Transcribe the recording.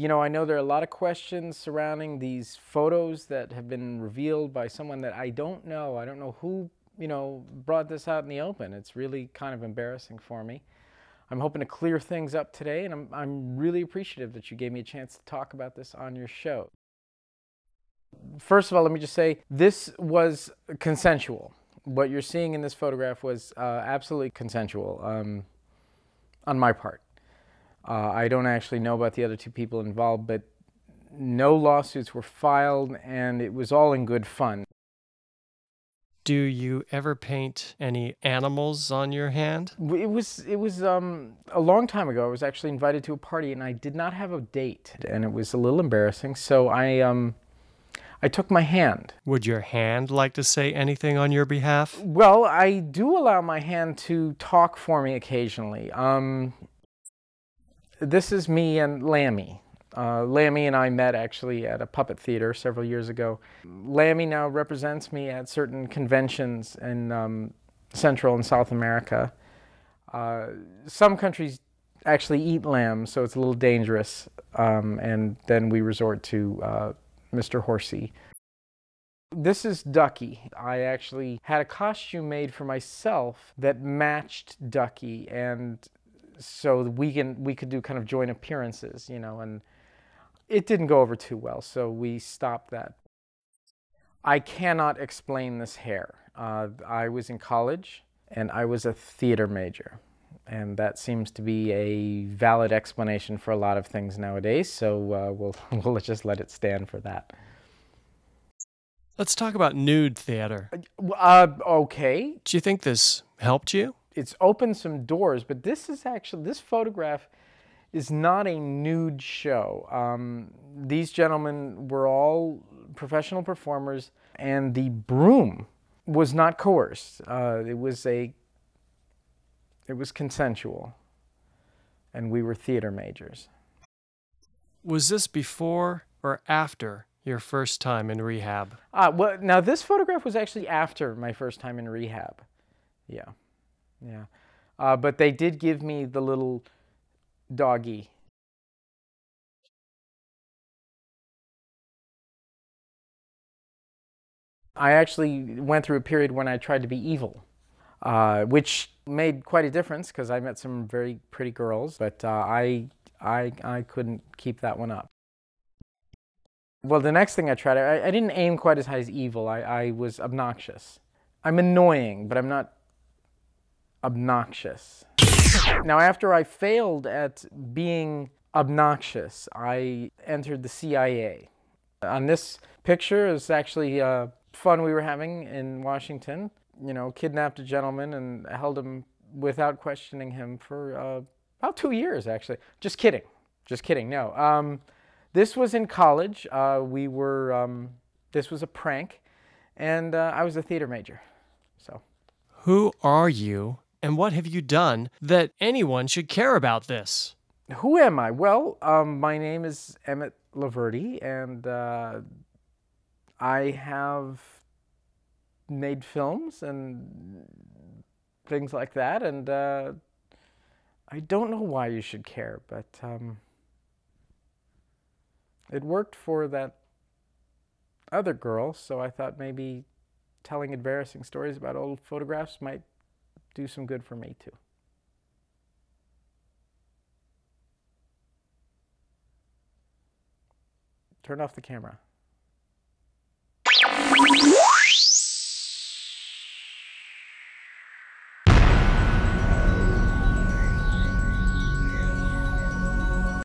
you know, I know there are a lot of questions surrounding these photos that have been revealed by someone that I don't know. I don't know who, you know, brought this out in the open. It's really kind of embarrassing for me. I'm hoping to clear things up today, and I'm, I'm really appreciative that you gave me a chance to talk about this on your show. First of all, let me just say this was consensual. What you're seeing in this photograph was uh, absolutely consensual um, on my part. Uh, I don't actually know about the other two people involved, but no lawsuits were filed, and it was all in good fun. Do you ever paint any animals on your hand? It was it was um, a long time ago. I was actually invited to a party, and I did not have a date, and it was a little embarrassing. So I um, I took my hand. Would your hand like to say anything on your behalf? Well, I do allow my hand to talk for me occasionally. Um, this is me and Lammy. Uh, Lammy and I met actually at a puppet theater several years ago. Lammy now represents me at certain conventions in um, Central and South America. Uh, some countries actually eat lamb, so it's a little dangerous, um, and then we resort to uh, Mr. Horsey. This is Ducky. I actually had a costume made for myself that matched Ducky, and so we can we could do kind of joint appearances, you know, and it didn't go over too well, so we stopped that. I cannot explain this hair. Uh, I was in college and I was a theater major, and that seems to be a valid explanation for a lot of things nowadays. So uh, we'll we'll just let it stand for that. Let's talk about nude theater. Uh, okay. Do you think this helped you? It's opened some doors, but this is actually this photograph is not a nude show. Um, these gentlemen were all professional performers, and the broom was not coerced. Uh, it was a it was consensual, and we were theater majors. Was this before or after your first time in rehab? Uh, well, now this photograph was actually after my first time in rehab. Yeah, yeah. Uh, but they did give me the little doggy. I actually went through a period when I tried to be evil, uh, which made quite a difference because I met some very pretty girls, but uh, I, I, I couldn't keep that one up. Well, the next thing I tried, I, I didn't aim quite as high as evil. I, I was obnoxious. I'm annoying, but I'm not obnoxious. Now, after I failed at being obnoxious, I entered the CIA. On this picture is actually uh, fun we were having in Washington. You know, kidnapped a gentleman and held him without questioning him for uh, about two years, actually. Just kidding. Just kidding. No. Um, this was in college. Uh, we were, um, this was a prank, and uh, I was a theater major. So. Who are you and what have you done that anyone should care about this? Who am I? Well, um, my name is Emmett Loverde, and uh, I have made films and things like that, and uh, I don't know why you should care, but um, it worked for that other girl, so I thought maybe telling embarrassing stories about old photographs might do some good for me too. Turn off the camera.